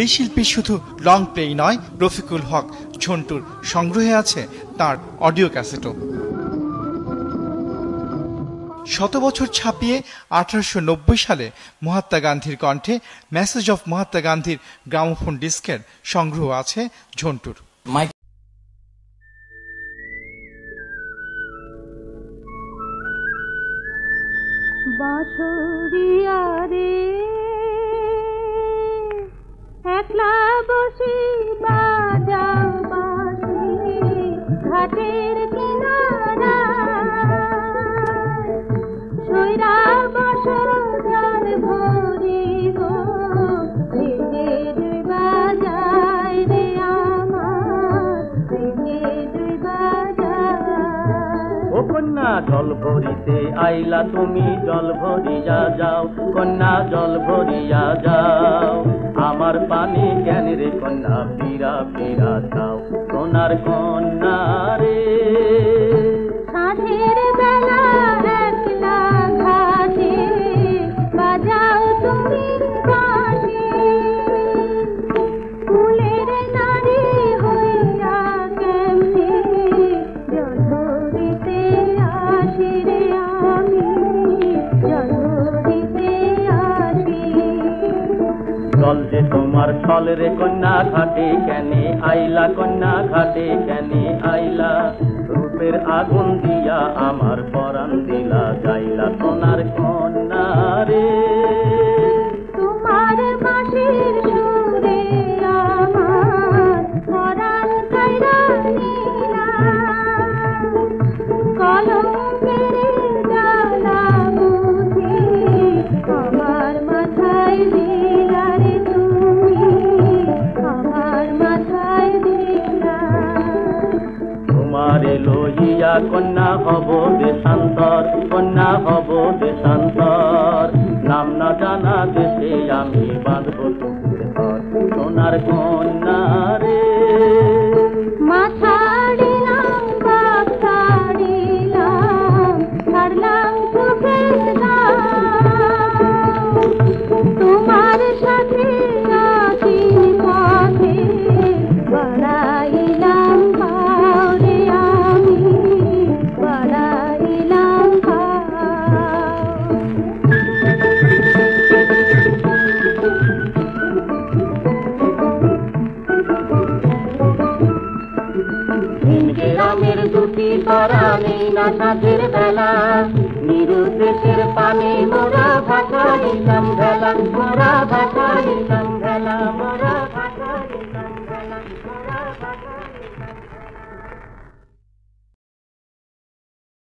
এই শিল্পী শুধু লং প্লেই নয় রফিকুল হক ঝন্টুর সংগ্রহে আছে তার অডিও ক্যাসেটও। শত বছর ছাপিয়ে আঠারোশো নব্বই সালে মহাত্মা গান্ধীর কণ্ঠে মেসেজ অফ মহাত্মা গান্ধীর গ্রামোফোন ডিস্কের সংগ্রহ আছে ঝন্টুর। রে একলা বসে বাজাও বাঁশি ঘাটের কন্যা, জল ভরিতে আইলা তুমি, জল ভরিয়া যাও, কন্যা, জল ভরিয়া যাও। যাও সোনার কন্যা জল যে তোমার ছল রে কন্যা ঘাটে, কেনে আইলা কন্যা ঘাটে, কেনে আইলা? রূপের আগুন দিয়া আমার পরাণ দিলা যাইলা সোনার কন্যা রে। তোমার আমার মাথায় লইয়া কন্যা হব দেশান্তর, কন্যা হব দেশান্তর। নাম না জানা দেশে আমি বাঁধব সোনার কন্যা কি তারা নেই না সাধের বেলা। নিরুদ্দেশের পানে মোরা মোরা ভাষা সম্ভালাম মোরা ভাষা সম্ভালাম মোরা